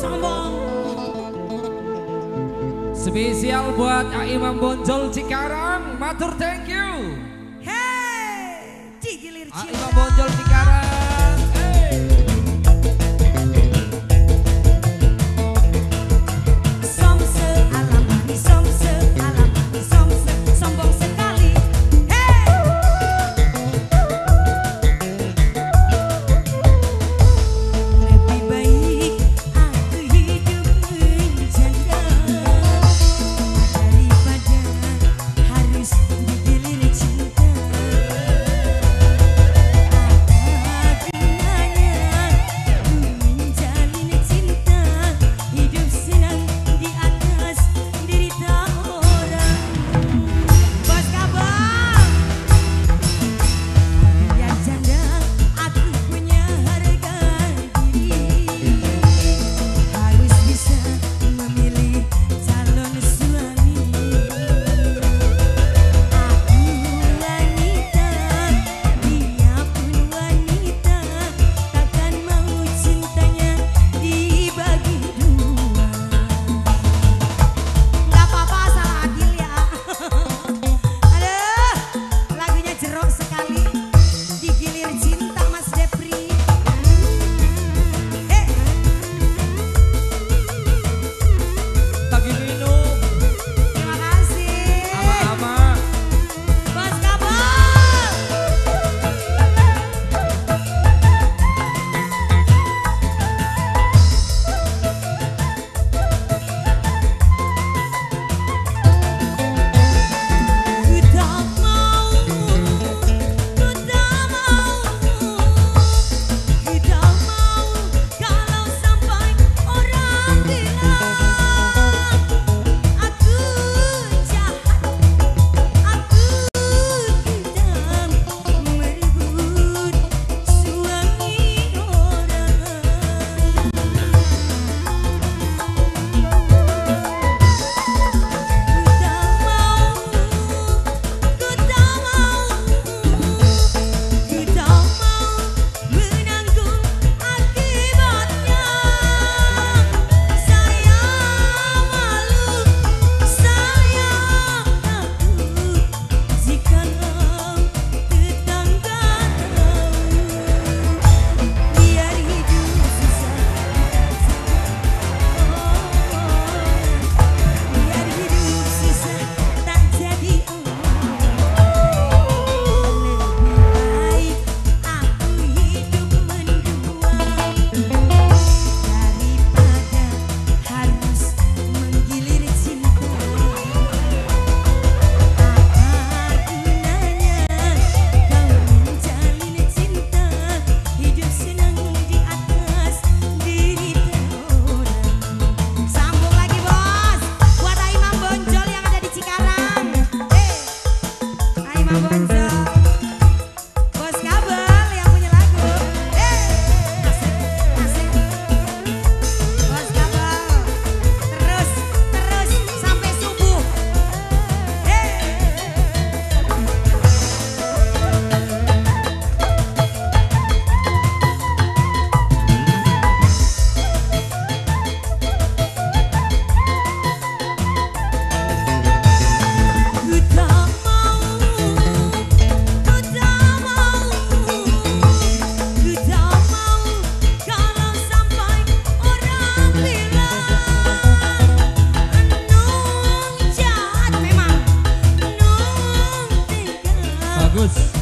Sombong. Spesial buat Imam Bonjol Cikarang, matur thank you. Hey, cigilir Imam cinta. Bonjol Cikarang. Avanzar. Marcos.